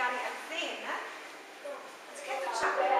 กันอันซีนนะจะแค่ต้องฉับเลย